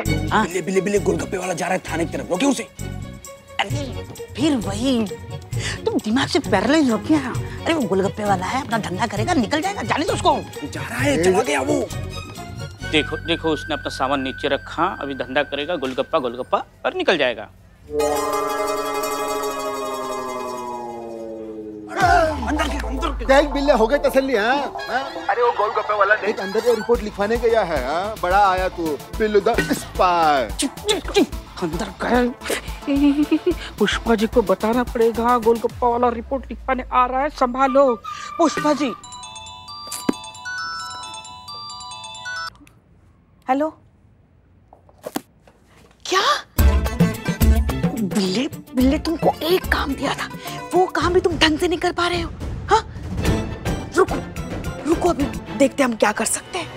बिल्ले हाँ? बिल्ले बिल्ले बिल्ले गोलगप्पे वाला जा रहा है थाने की तरफ़। रोके उसे। अरे फिर वही। तुम दिमाग से पैरालाइज हो गया अरे वो गोलगप्पे वाला है अपना धंधा करेगा निकल जाएगा जाने दो उसको। जा रहा है चला गया वो। देखो देखो उसने अपना सामान नीचे रखा अभी धंधा करेगा गोलगप्पा गोलगप्पा और निकल जाएगा। अंदर के अंदर बिल्ले हो गए तसल्ली हाँ? हाँ? अरे वो गोलगप्पे वाला नहीं एक अंदर जो रिपोर्ट लिखवाने गया है हाँ? बड़ा आया तू बिल्लू द स्पाई अंदर गए। पुष्पा जी को बताना पड़ेगा गोलगप्पा वाला रिपोर्ट लिखवाने आ रहा है संभालो। पुष्पा जी। हेलो क्या? बिल्ले बिल्ले तुमको एक काम दिया था वो काम भी तुम ढंग से नहीं कर पा रहे हो। रुको अभी देखते हम क्या कर सकते हैं।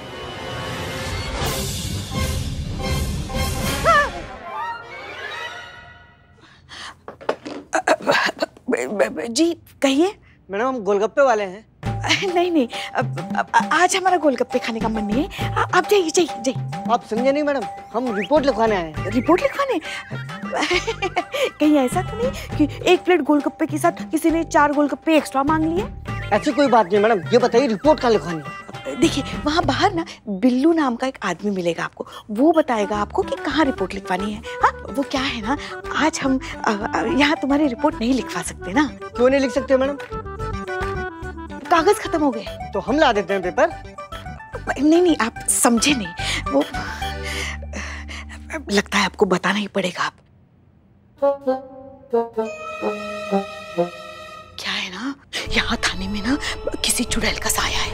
जी कहिए। मैडम हम गोलगप्पे वाले हैं। नहीं नहीं अब, अब, आज हमारा गोलगप्पे खाने का मन नहीं है। आ- आप जाइए जाइए जाइए। आप समझे नहीं मैडम हम रिपोर्ट लिखवाने आए हैं। रिपोर्ट लिखवाने? कहीं ऐसा तो नहीं कि एक प्लेट गोलगप्पे के साथ किसी ने चार गोलगप्पे एक्स्ट्रा मांग लिए? ऐसी कोई बात नहीं मैडम। ये बताइए रिपोर्ट कहाँ लिखवानी है? देखिए वहाँ बाहर ना बिल्लू नाम का एक आदमी मिलेगा आपको। वो बताएगा आपको कि कहाँ रिपोर्ट लिखवानी है। हाँ वो क्या है ना आज हम यहाँ तुम्हारी रिपोर्ट नहीं लिखवा सकते ना। क्यों नहीं लिख सकते मैडम? कागज़ खत्म हो गए। तो हम ला देते हैं पेपर नहीं नहीं आप समझे नहीं। वो लगता है आपको बताना ही पड़ेगा आप। है ना? यहाँ थाने में ना किसी चुड़ैल का साया है।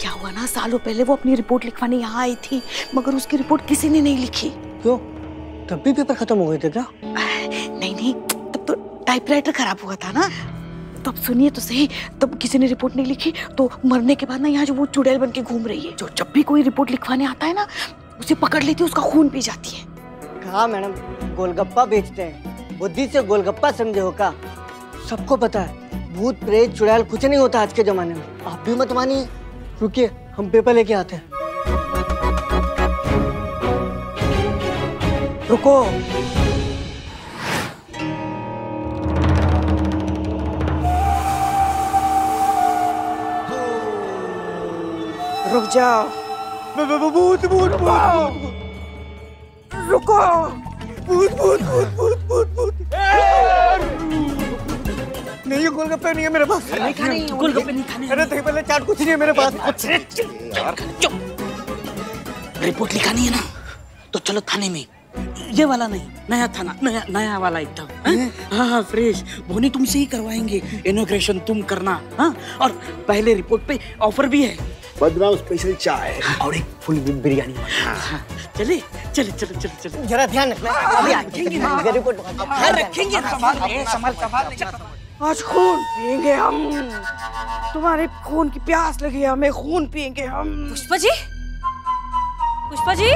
क्या हुआ ना? सालों पहले वो अपनी रिपोर्ट लिखवाने यहाँ आई थी मगर उसकी रिपोर्ट किसी ने नहीं लिखी। क्यों? तब भी पेपर खत्म हो गए थे क्या? नहीं नहीं तब तो टाइपराइटर खराब हुआ था ना। तब सुनिए तो सही तब किसी ने रिपोर्ट नहीं लिखी तो मरने के बाद ना यहाँ जो वो चुड़ैल बन के घूम रही है जो जब भी कोई रिपोर्ट लिखवाने आता है ना उसे पकड़ लेती है उसका खून पी जाती है। हाँ मैडम? गोलगप्पा बेचते हैं। बुद्धि से गोलगप्पा समझे हो का सबको पता है। भूत प्रेत चुड़ैल कुछ नहीं होता आज के जमाने में। आप भी मत मानिए। रुकिए हम पेपर लेके आते हैं। रुको। रुक जाओ। भूत भूत भूत रुको। भूत भूत भूत भूत भूत भूत। नहीं ये गोलगप्पे नहीं है मेरे पास। नहीं खाने गोलगप्पे नहीं खाने अरे दही पहले चाट कुछ नहीं है मेरे पास। रिपोर्ट लिखानी है ना तो चलो थाने में। ये वाला नहीं नया थाना नया नया वाला एकदम हाँ? हाँ हाँ फ्रेश। बोनी तुमसे ही करवाएँगे इनोग्रेशन तुम करना हाँ? और पहले रिपोर्ट पे ऑफ़र भी है। बदनाम स्पेशल चाय और एक फुल बिरयानी हाँ, चले चले चले चले चले। जरा ध्यान रखना। अभी आएँगे रिपोर्ट हाँ, रखेंगे ना। संभाल संभाल संभाल। के। आज खून पिएँगे हम। तुम्हारे खून की प्यास लगी है हमें खून पिएँगे हम। पुष्पा जी? पुष्पा जी?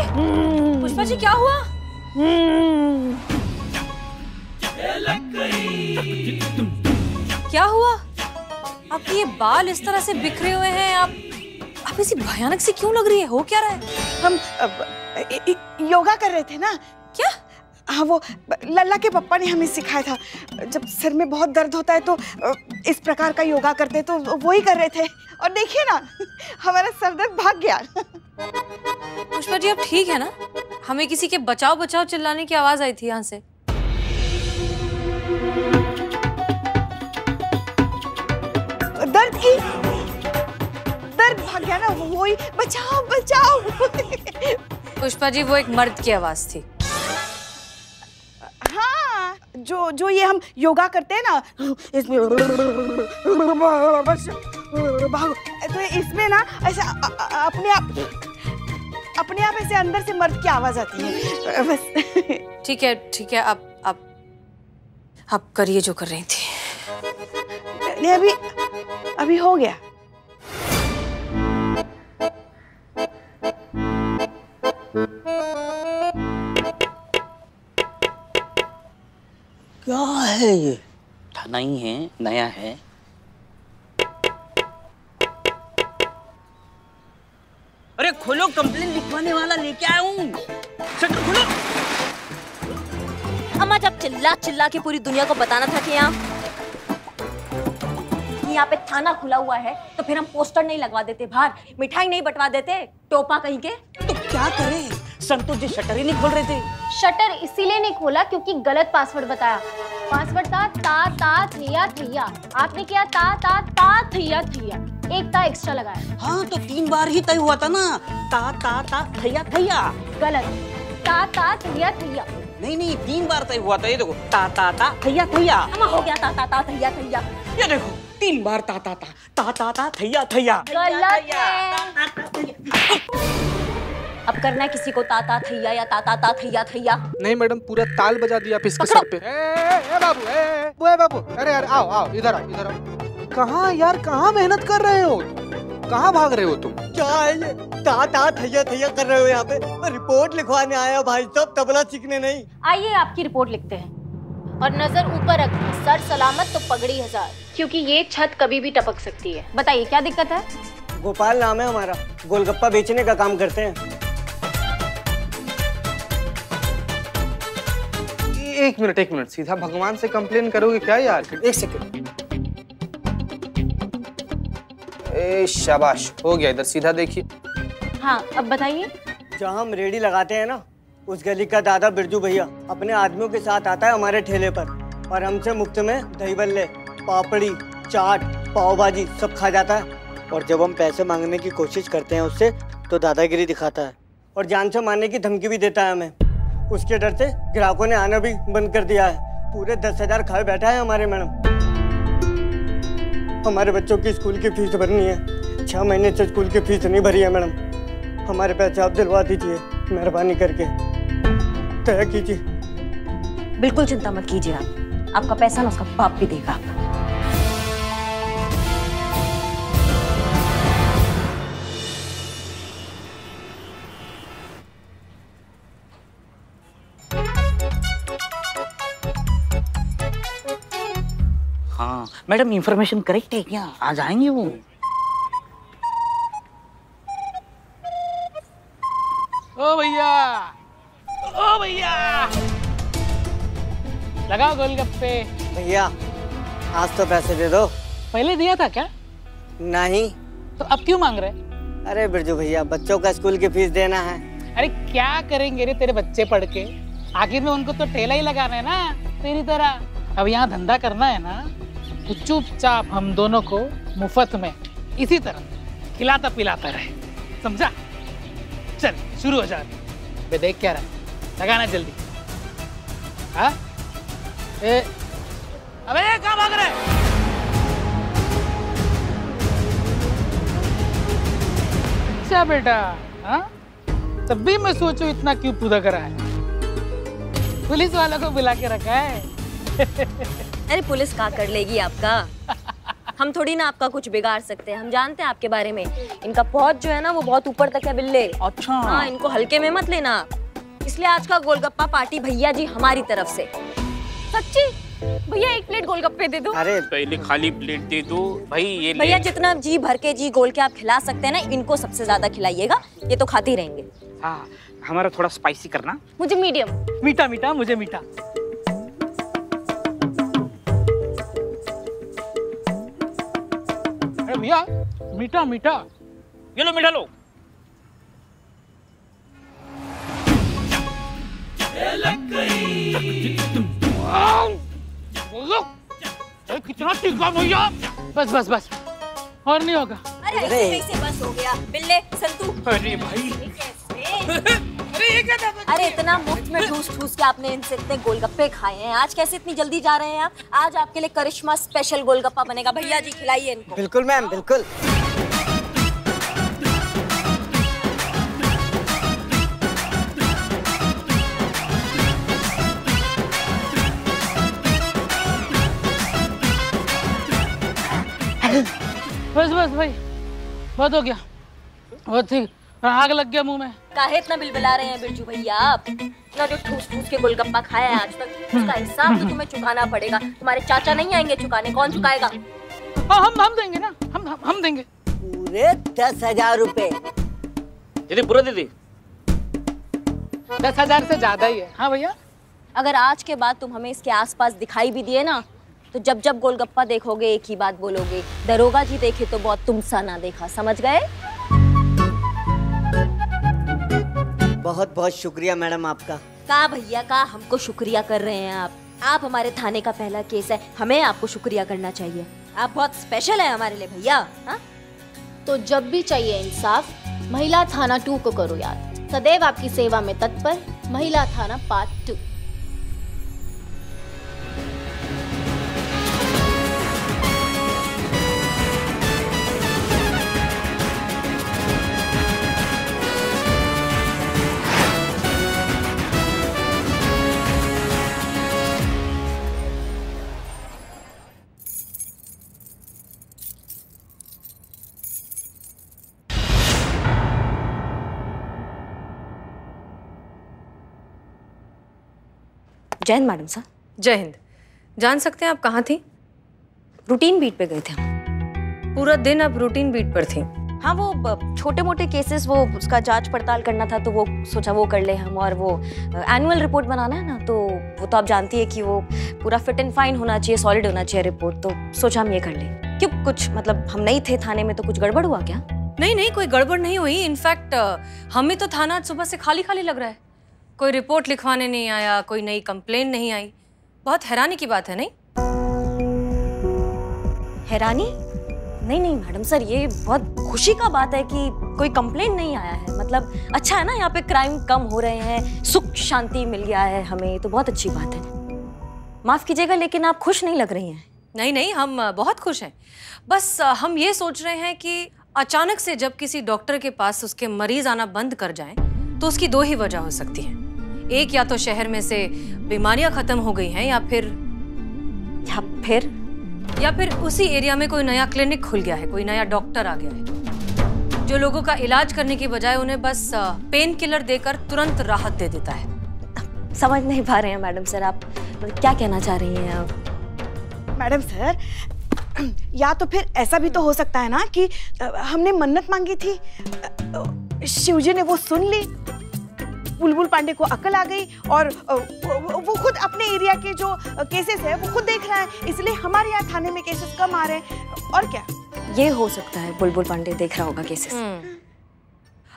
पुष्पा जी क्या हुआ? क्या हुआ? आपके ये बाल इस तरह से बिखरे हुए हैं आप आप ऐसी भयानक से क्यों लग रही है? हो क्या रहा है? हम अब, इ- इ- योगा कर रहे थे ना? हाँ वो लल्ला के पप्पा ने हमें सिखाया था। जब सिर में बहुत दर्द होता है तो इस प्रकार का योगा करते हैं, तो वो ही कर रहे थे। और देखिए ना हमारा सर दर्द भाग गया। पुष्पा जी अब ठीक है ना? हमें किसी के बचाओ बचाओ चिल्लाने की आवाज़ आई थी यहाँ से। दर्द की दर्द भाग गया ना वो ही बचाओ बचाओ। पुष्पा जी वो एक मर्द की आवाज़ थी। जो जो ये हम योगा करते हैं ना इसमें भागो। तो इसमें ना ऐसे अपने आप अपने आप ऐसे अंदर से मर्द की आवाज़ आती है। बस। ठीक है ठीक है आप आप आप करिए जो कर रही थी। नहीं अभी अभी हो गया। क्या है ये थाना ही है नया है। अरे खोलो कंप्लेन लिखवाने वाला लेके आया हूँ। शटर खोलो। अम्मा जब चिल्ला चिल्ला के पूरी दुनिया को बताना था कि यहाँ यहाँ पे थाना खुला हुआ है तो फिर हम पोस्टर नहीं लगवा देते बाहर मिठाई नहीं बंटवा देते टोपा कहीं के। तो क्या करें? संतोष जी शटर ही नहीं खोल रहे थे शटर इसीलिए नहीं खोला क्योंकि गलत पासवर्ड बताया पासवर्ड था ता ता थैया थैया आपने किया ता ता ता थैया थैया एक ता एक्स्ट्रा लगाया हाँ तो तीन बार ही तय हुआ था ना ता ता ता थैया थैया गलत ता ता थैया थैया नहीं नहीं तीन बार तय हुआ था ये देखो ता ता ता थैया थैया अम्मा हो गया ता ता ता थैया थैया ये देखो तीन बार ता ता ता ता ता ता थैया थैया गलत है अब करना है किसी को ताता थैया या ताता ता थैया थैया। नहीं मैडम पूरा ताल बजा दिया आप इसके सर पे। ए, ए, ए, बाबू ए, बाबू। अरे यार आओ आओ इधर आओ इधर आओ। कहाँ यार कहाँ मेहनत कर रहे हो? कहाँ भाग रहे हो तुम? क्या है ये ता ता थैया थैया कर रहे हो यहाँ पे। मैं रिपोर्ट लिखवाने आया भाई साहब तबला सीखने नहीं। आइए आपकी रिपोर्ट लिखते हैं। और नज़र ऊपर रखना सर सलामत तो पगड़ी हज़ार। क्योंकि ये छत कभी भी टपक सकती है। बताइए क्या दिक्कत है? गोपाल नाम है हमारा। गोलगप्पा बेचने का काम करते हैं। एक मिनट एक मिनट सीधा भगवान से कंप्लेन करोगे क्या यार? एक सेकंड ए शाबाश हो गया इधर सीधा देखिए। हाँ अब बताइए। जहाँ हम रेडी लगाते हैं ना उस गली का दादा बिरजू भैया अपने आदमियों के साथ आता है हमारे ठेले पर और हमसे मुफ़्त में दही बल्ले पापड़ी चाट पाव भाजी सब खा जाता है। और जब हम पैसे मांगने की कोशिश करते हैं उससे तो दादागिरी दिखाता है और जान से मारने की धमकी भी देता है हमें। उसके डर से ग्राहकों ने आना भी बंद कर दिया है। पूरे दस हज़ार खाए बैठा है हमारे मैडम। हमारे बच्चों की स्कूल की फ़ीस भरनी है। छह महीने से स्कूल की फ़ीस नहीं भरी है मैडम। हमारे पैसे आप दिलवा दीजिए, मेहरबानी करके। तय कीजिए। बिल्कुल चिंता मत कीजिए आप। आपका पैसा ना उसका बाप भी देगा। मैडम इंफॉर्मेशन करेक्ट है क्या? आज आएँगे वो? ओ भैया। ओ भैया। लगाओ गोलगप्पे। भैया आज तो पैसे दे दो। पहले दिया था क्या? नहीं। तो अब क्यों मांग रहे? अरे बिरजू भैया बच्चों का स्कूल की फ़ीस देना है। अरे क्या करेंगे रे तेरे बच्चे पढ़ के? आखिर में उनको तो ठेला ही लगाना है ना तेरी तरह। अब यहाँ धंधा करना है ना। तो चुपचाप हम दोनों को मुफ़्त में इसी तरह खिलाता पिलाता रहे। समझा? चल, शुरू हो जा। बे देख क्या रहा लगाना जल्दी। हाँ? ए, अबे कहाँ भाग रहे अच्छा बेटा हाँ? तब भी मैं सोचू इतना क्यों पूरा करा है। पुलिस वालों को बुला के रखा है। अरे पुलिस का कर लेगी आपका। हम थोड़ी ना आपका कुछ बिगाड़ सकते हैं। हम जानते हैं आपके बारे में। इनका पहुँच जो है ना वो बहुत ऊपर तक है बिल्ले। अच्छा। हाँ इनको हल्के में मत लेना। इसलिए आज का गोलगप्पा पार्टी भैया जी हमारी तरफ़ से। सच्ची? भैया एक प्लेट गोलगप्पे दे दो। अरे पहले खाली प्लेट दे दो। भाई ये भैया जितना जी भर के जी गोल के आप खिला सकते हैं ना इनको सबसे ज़्यादा खिलाइएगा। ये तो खाते ही रहेंगे। हाँ हमारा थोड़ा स्पाइसी करना। मुझे मीडियम। मीठा मीठा मुझे मीठा। भैया मीठा मीठा। ये लो मीठा लो। अरे कितना टिका भैया। बस बस बस। और नहीं होगा। अरे ऐसे कैसे बस हो गया? बिल्ले संतू। अरे भाई। अरे ये क्या अरे इतना मुफ़्त में ठूस ठूस के आपने इनसे इतने गोलगप्पे खाए हैं। आज कैसे इतनी जल्दी जा रहे हैं आप? आज आपके लिए करिश्मा स्पेशल गोलगप्पा बनेगा। भैया जी खिलाइए इनको। बिल्कुल मैम बिल्कुल। बस बस भाई बहुत हो गया। बहुत ठीक आग लग गया मुँह में। काहे इतना बिलबिला रहे हैं बिरजू भैया आप? इतना जो ठूस ठूस के गोलगप्पा खाया है आज तक। उसका हिसाब तो तुम्हें चुकाना पड़ेगा। तुम्हारे चाचा नहीं आएँगे चुकाने। कौन चुकाएगा? हाँ हम हम देंगे ना। हम हम, हम देंगे। पूरे दस हज़ार रुपए। दीदी पूरा दीदी दस हज़ार से ज़्यादा ही है। हाँ भैया? अगर आज के बाद तुम हमें इसके आसपास दिखाई भी दिए ना तो जब जब गोलगप्पा देखोगे एक ही बात बोलोगे। दरोगा जी देखे तो बहुत तुम सा ना देखा। समझ गए? बहुत बहुत शुक्रिया मैडम आपका। का भैया का हमको शुक्रिया कर रहे हैं आप। आप हमारे थाने का पहला केस है हमें आपको शुक्रिया करना चाहिए। आप बहुत स्पेशल है हमारे लिए भैया हाँ? तो जब भी चाहिए इंसाफ महिला थाना टू को करो याद। सदैव आपकी सेवा में तत्पर महिला थाना पार्ट टू जय हिंद मैडम सर। जय हिंद। जान सकते हैं आप कहाँ थी? रूटीन बीट पे गए थे हम। पूरा दिन आप रूटीन बीट पर थी। हाँ वो छोटे मोटे केसेस वो उसका जाँच पड़ताल करना था तो वो सोचा वो कर ले हम और वो एनुअल रिपोर्ट बनाना है ना तो वो तो आप जानती है कि वो पूरा फिट एंड फाइन होना चाहिए सॉलिड होना चाहिए रिपोर्ट तो सोचा हम ये कर ले। क्यों? कुछ मतलब हम नहीं थे थाने में तो कुछ गड़बड़ हुआ क्या? नहीं नहीं कोई गड़बड़ नहीं हुई। इनफैक्ट हमें तो थाना सुबह से खाली खाली लग रहा है। कोई रिपोर्ट लिखवाने नहीं आया कोई नई कंप्लेन नहीं आई। बहुत हैरानी की बात है नहीं? हैरानी? नहीं नहीं मैडम सर ये बहुत खुशी का बात है कि कोई कंप्लेन नहीं आया है। मतलब अच्छा है ना यहाँ पे क्राइम कम हो रहे हैं सुख शांति मिल गया है हमें तो बहुत अच्छी बात है। माफ़ कीजिएगा लेकिन आप खुश नहीं लग रही हैं। नहीं नहीं हम बहुत खुश हैं। बस हम ये सोच रहे हैं कि अचानक से जब किसी डॉक्टर के पास उसके मरीज़ आना बंद कर जाए तो उसकी दो ही वजह हो सकती है। एक या तो शहर में से बीमारियाँ खत्म हो गई हैं या फिर या फिर? या फिर उसी एरिया में कोई नया क्लिनिक खुल गया है कोई नया डॉक्टर आ गया है जो लोगों का इलाज करने की बजाय उन्हें बस पेन किलर देकर तुरंत राहत दे देता है। समझ नहीं पा रहे हैं मैडम सर आप क्या कहना चाह रही हैं आप? मैडम सर या तो फिर ऐसा भी तो हो सकता है ना कि हमने मन्नत मांगी थी शिवजी ने वो सुन ली। बुलबुल पांडे को अकल आ गई और वो खुद अपने एरिया के जो केसेस है वो खुद देख रहा है। इसलिए हमारे यहाँ थाने में केसेस कम आ रहे हैं। और क्या? ये हो सकता है बुलबुल पांडे देख रहा होगा केसेस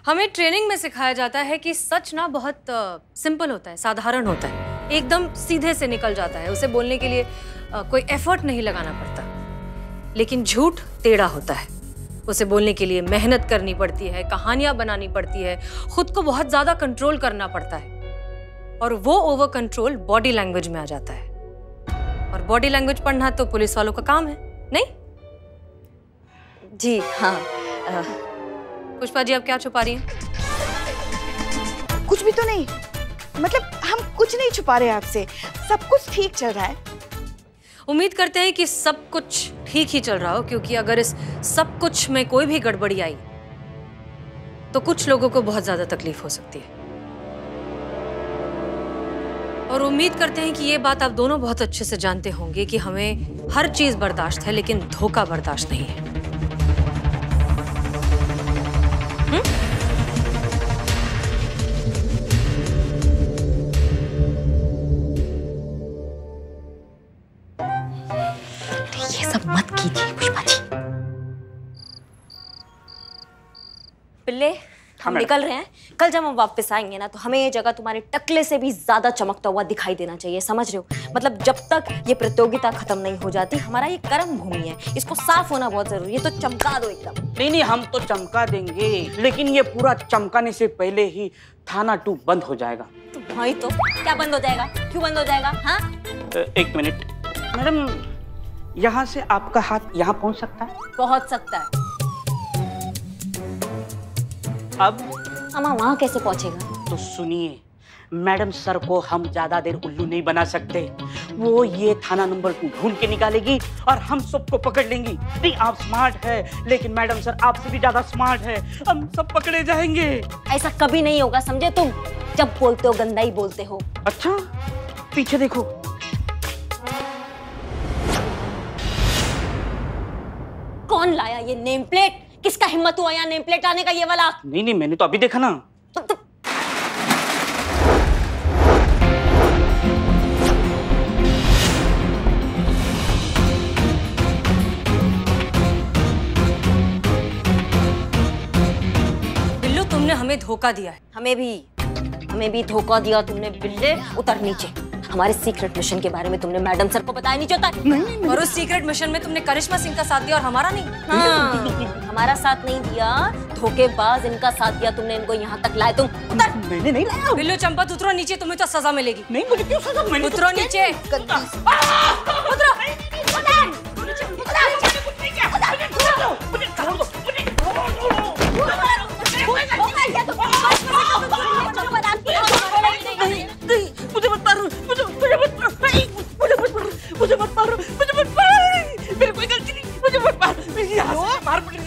हमें ट्रेनिंग में सिखाया जाता है कि सच ना बहुत सिंपल होता है साधारण होता है। एकदम सीधे से निकल जाता है। उसे बोलने के लिए कोई एफर्ट नहीं लगाना पड़ता। लेकिन झूठ टेढ़ा होता है। उसे बोलने के लिए मेहनत करनी पड़ती है कहानियाँ बनानी पड़ती है खुद को बहुत ज़्यादा कंट्रोल करना पड़ता है। और वो ओवर कंट्रोल बॉडी लैंग्वेज में आ जाता है। और बॉडी लैंग्वेज पढ़ना तो पुलिस वालों का काम है नहीं? जी हाँ। पुष्पा जी आप क्या छुपा रही हैं? कुछ भी तो नहीं। मतलब हम कुछ नहीं छुपा रहे आपसे। सब कुछ ठीक चल रहा है। उम्मीद करते हैं कि सब कुछ ठीक ही चल रहा हो, क्योंकि अगर इस सब कुछ में कोई भी गड़बड़ी आई तो कुछ लोगों को बहुत ज़्यादा तकलीफ़ हो सकती है। और उम्मीद करते हैं कि ये बात आप दोनों बहुत अच्छे से जानते होंगे कि हमें हर चीज़ बर्दाश्त है, लेकिन धोखा बर्दाश्त नहीं है। ये निकल रहे हैं। कल जब हम वापस आएँगे ना तो हमें ये जगह तुम्हारे टकले से भी ज़्यादा चमकता हुआ दिखाई देना चाहिए समझ रहे हो? मतलब जब तक ये प्रतियोगिता खत्म नहीं हो जाती हमारा ये कर्म भूमि है। इसको साफ़ होना बहुत ज़रूरी है। तो चमका दो एकदम। नहीं नहीं हम तो चमका देंगे लेकिन ये पूरा चमकाने से पहले ही थाना टू बंद हो जाएगा। तो भाई तो क्या बंद हो जाएगा? क्यों बंद हो जाएगा हाँ? एक मिनट। मैडम यहाँ से आपका हाथ यहाँ पहुँच सकता है? पहुँच सकता है। अब अमा वहाँ कैसे पहुंचेगा? तो सुनिए मैडम सर को हम ज़्यादा देर उल्लू नहीं बना सकते। वो ये थाना नंबर टू ढूंढ के निकालेगी और हम सबको पकड़ लेंगी। नहीं आप स्मार्ट है लेकिन मैडम सर आपसे भी ज़्यादा स्मार्ट है। हम सब पकड़े जाएँगे। ऐसा कभी नहीं होगा समझे तुम? जब बोलते हो गंदा ही बोलते हो। अच्छा पीछे देखो। कौन लाया ये नेम प्लेट? किसका हिम्मत हुआ यहाँ नेम प्लेट लाने का ये वाला? नहीं नहीं मैंने तो अभी देखा ना। बिल्लू तुमने हमें धोखा दिया है। हमें भी हमें भी धोखा दिया तुमने बिल्ले। उतर नीचे। हमारे सीक्रेट मिशन के बारे में तुमने मैडम सर को बताया नहीं चाहता और उस सीक्रेट मिशन में तुमने करिश्मा सिंह का साथ दिया और हमारा नहीं हाँ, हमारा साथ नहीं दिया धोखेबाज इनका साथ दिया तुमने इनको यहाँ तक लाए तुम उतर मैंने नहीं लाया बिल्लू चंपत उतरो नीचे तुम्हें तो सजा मिलेगी नहीं मुझे क्यों सजा मैंने तो उतरो नीचे उतरो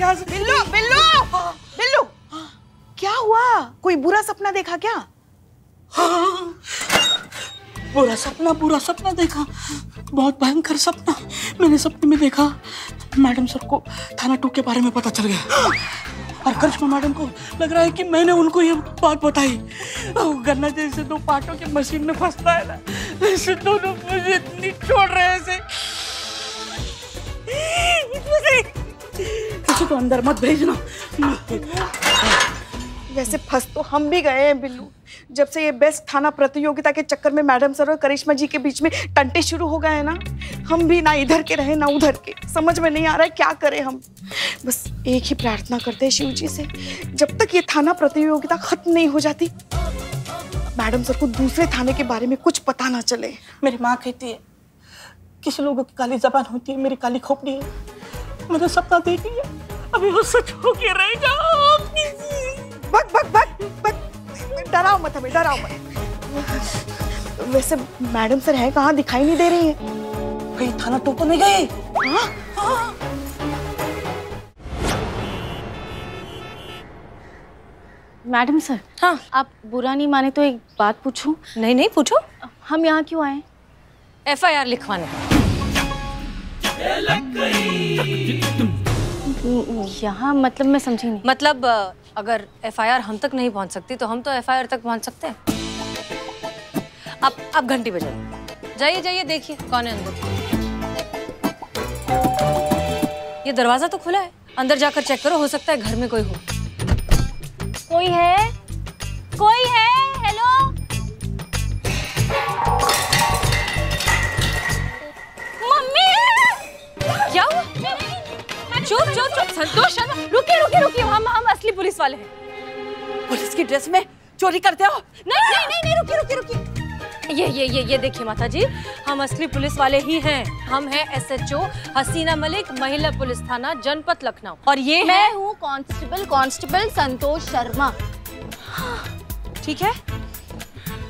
से बिल्लू बिल्लू! बिल्लू! क्या हुआ? कोई बुरा सपना देखा क्या? हाँ, बुरा सपना बुरा सपना देखा। बहुत भयंकर सपना मैंने सपने में देखा। मैडम सर को थाना टू के बारे में पता चल गया। और करिश्मा मैडम को लग रहा है कि मैंने उनको ये बात बताई। और गन्ना जैसे दो पार्टों के मशीन में फंसता है ना ऐसे दोनों मुझे इतनी छोड़ रहे हैं किसी को अंदर मत भेजना। वैसे फंस तो हम भी गए हैं बिल्लू। जब से ये बेस्ट थाना प्रतियोगिता के चक्कर में मैडम सर और करिश्मा जी के बीच में टंटे शुरू हो गए हैं ना हम भी ना इधर के रहे ना उधर के। समझ में नहीं आ रहा है क्या करें हम। बस एक ही प्रार्थना करते हैं शिव जी से जब तक ये थाना प्रतियोगिता खत्म नहीं हो जाती मैडम सर को दूसरे थाने के बारे में कुछ पता ना चले। मेरी माँ कहती है किसी लोगों की काली जबान होती है मेरी काली खोपड़ी है। मैंने सपना देख लिया अभी वो सच हो के रहेगा। भग भग भग भग डराओ मत हमें डराओ मत। वैसे मैडम सर है कहाँ दिखाई नहीं दे रही है? कहीं थाना टू तो नहीं गए हाँ? मैडम सर हाँ। आप बुरा नहीं माने तो एक बात पूछूँ? नहीं नहीं पूछो। हम यहाँ क्यों आए? एफ़ आई आर लिखवाने यहाँ मतलब मैं समझी नहीं। मतलब अगर एफ़ आई आर हम तक नहीं पहुँच सकती तो हम तो एफ़ आई आर तक पहुँच सकते हैं। अब अब घंटी बजाइए। जाइए जाइए देखिए कौन है अंदर। ये दरवाज़ा तो खुला है। अंदर जाकर चेक करो हो सकता है घर में कोई हो। कोई है? कोई है? चुप चुप चुप। संतोष शर्मा रुकिए रुकिए रुकिए हम हम असली पुलिस वाले हैं। पुलिस की ड्रेस में चोरी करते हो? नहीं नहीं नहीं नहीं रुकिए रुकिए रुकिए ये ये ये ये देखिए माता जी हम असली पुलिस वाले ही हैं। हम हैं एसएचओ हसीना मलिक महिला पुलिस थाना जनपद लखनऊ। और ये मैं हूँ कांस्टेबल कांस्टेबल संतोष शर्मा। ठीक है?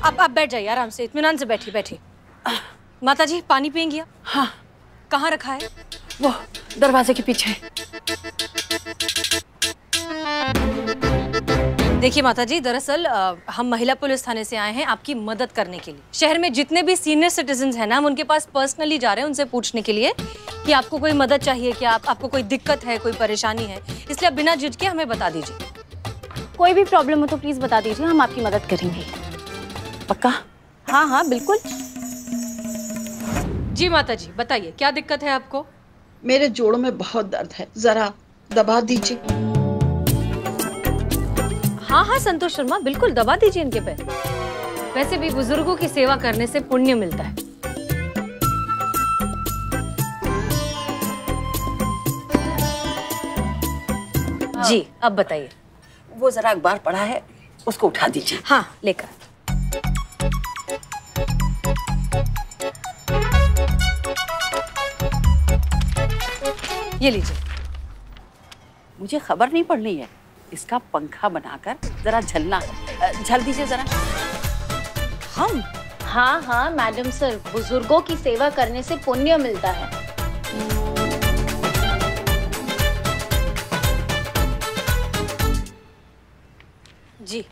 अब आप बैठ जाइए आराम से। इतमान से बैठी बैठी माता जी पानी पियेंगी आप? हाँ। कहाँ रखा है? वो दरवाजे के पीछे देखिए माता जी दरअसल हम महिला पुलिस थाने से आए हैं आपकी मदद करने के लिए। शहर में जितने भी सीनियर सिटीजन हैं ना हम उनके पास पर्सनली जा रहे हैं उनसे पूछने के लिए कि आपको कोई मदद चाहिए क्या? आप, आपको कोई दिक्कत है कोई परेशानी है? इसलिए आप बिना झिझके हमें बता दीजिए। कोई भी प्रॉब्लम हो तो प्लीज़ बता दीजिए हम आपकी मदद करेंगे। पक्का? हाँ हाँ बिल्कुल। जी माता जी बताइए क्या दिक्कत है आपको? मेरे जोड़ों में बहुत दर्द है। जरा दबा दीजिए। हाँ हाँ संतोष शर्मा बिल्कुल दबा दीजिए इनके पैर। वैसे भी बुज़ुर्गों की सेवा करने से पुण्य मिलता है। जी अब बताइए। वो जरा अखबार पढ़ा है उसको उठा दीजिए। हाँ लेकर। ये लीजिए। मुझे खबर नहीं पढ़नी है। इसका पंखा बनाकर जरा झलना। है झल दीजिए जरा। हम? हाँ हाँ मैडम सर। बुज़ुर्गों की सेवा करने से पुण्य मिलता है। जी।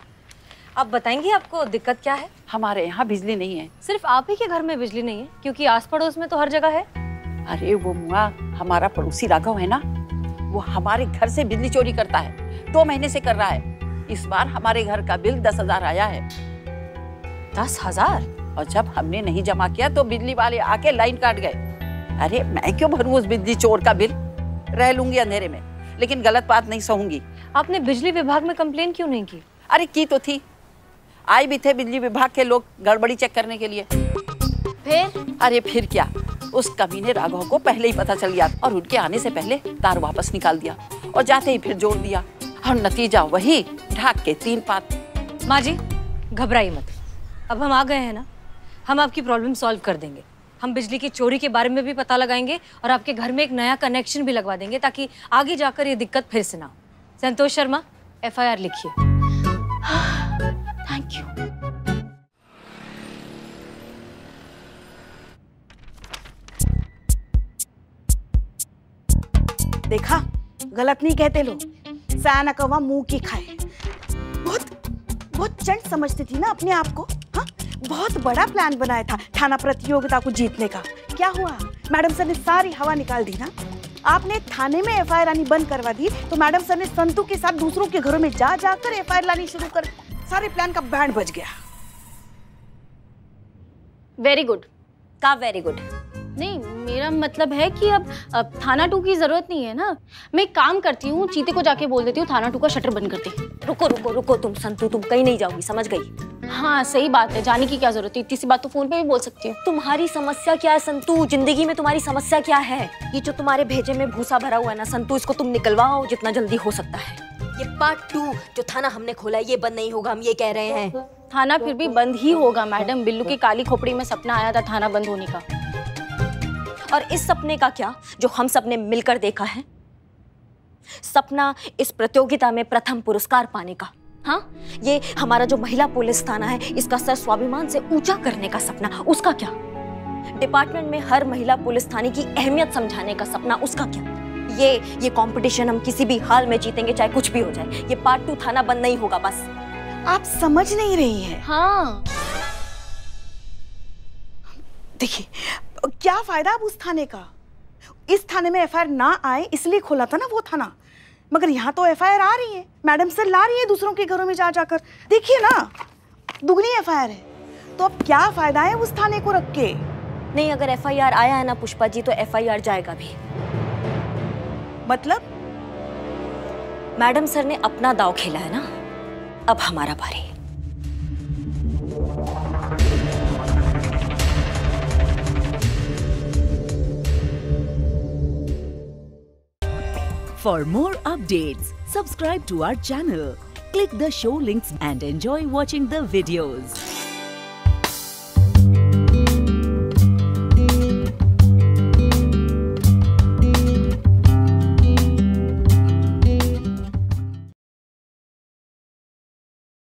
आप बताएँगे आपको दिक्कत क्या है? हमारे यहाँ बिजली नहीं है। सिर्फ़ आप ही के घर में बिजली नहीं है क्योंकि आस पड़ोस में तो हर जगह है। अरे वो मुआ हमारा पड़ोसी राघव है ना? वो हमारे घर से बिजली चोरी करता है। दो तो महीने से कर रहा है। इस बार हमारे घर का बिल दस हज़ार आया है। दस हज़ार? और जब हमने नहीं जमा किया तो बिजली वाले आके लाइन काट गए। अरे मैं क्यों भरूं उस बिजली चोर का बिल? रह लूँगी अंधेरे में। लेकिन गलत बात नहीं सहूँगी। आपने बिजली विभाग में कंप्लेन क्यों नहीं की? अरे की तो थी। आए भी थे बिजली विभाग के लोग गड़बड़ी चेक करने के लिए। फिर? अरे फिर क्या? उस कमीने राघव को पहले ही पता चल गया और उनके आने से पहले तार वापस निकाल दिया और जाते ही फिर जोड़ दिया। और नतीजा वही ढाक के तीन पात। माँ जी घबराइए मत। अब हम आ गए हैं ना? हम आपकी प्रॉब्लम सॉल्व कर देंगे। हम बिजली की चोरी के बारे में भी पता लगाएँगे और आपके घर में एक नया कनेक्शन भी लगवा देंगे ताकि आगे जाकर ये दिक्कत फिर से ना हो। संतोष शर्मा एफआईआर लिखिए। थैंक यू देखा? गलत नहीं कहते लोग। सैन कवा मुँह की खाए। बहुत बहुत चंट समझती थी ना अपने आप को हाँ? बहुत बड़ा प्लान बनाया था थाना प्रतियोगिता को जीतने का। क्या हुआ? मैडम सर ने सारी हवा निकाल दी ना? आपने थाने में एफआईआर आनी बंद करवा दी तो मैडम सर ने संतू के साथ दूसरों के घरों में जा जाकर एफआईआर लानी शुरू कर सारे प्लान का बैंड बज गया। वेरी गुड का वेरी गुड नहीं मेरा मतलब है कि अब, अब थाना टू की ज़रूरत नहीं है ना। मैं काम करती हूँ चीते को जाके बोल देती हूँ थाना टू का शटर बंद कर दे। रुको रुको रुको तुम संतु तुम कहीं नहीं जाओगी समझ गई? हाँ सही बात है जाने की क्या ज़रूरत है? इतनी सी बात तो फ़ोन पे भी बोल सकती हूँ। तुम्हारी समस्या क्या है संतु? ज़िंदगी में तुम्हारी समस्या क्या है? ये जो तुम्हारे भेजे में भूसा भरा हुआ है ना संतु इसको तुम निकलवाओ जितना जल्दी हो सकता है। ये पार्ट टू जो थाना हमने खोला है, ये बंद नहीं होगा, हम ये कह रहे हैं। थाना फिर भी बंद ही होगा, मैडम। बिल्लू की काली खोपड़ी में सपना आया था थाना बंद होने का। और इस सपने का क्या, जो हम सबने मिलकर देखा है? सपना इस प्रतियोगिता में प्रथम पुरस्कार पाने का। हाँ ये हमारा जो महिला पुलिस थाना है, इसका सर स्वाभिमान से ऊँचा करने का सपना, उसका क्या? डिपार्टमेंट में हर महिला पुलिस थाने की अहमियत समझाने का सपना, उसका क्या? ये ये कंपटीशन हम किसी भी हाल में जीतेंगे चाहे कुछ भी हो जाए। ये पार्ट टू थाना बंद नहीं होगा बस। आप समझ नहीं रही हैं। हाँ। देखिए क्या फ़ायदा अब उस थाने का? इस थाने में एफआईआर ना आए इसलिए खोला था ना वो थाना। मगर यहाँ तो एफआईआर आ रही है। मैडम सर ला रही है दूसरों के घरों में जा जाकर। देखिए ना दुगनी एफआईआर है। तो अब क्या फ़ायदा है उस थाने को रख के? नहीं अगर एफआईआर आया है ना पुष्पा जी तो एफआईआर जाएगा भी। मतलब? मैडम सर ने अपना दाव खेला है ना? अब हमारा बारी। For more update subscribe to our channel click the show links and enjoy watching the videos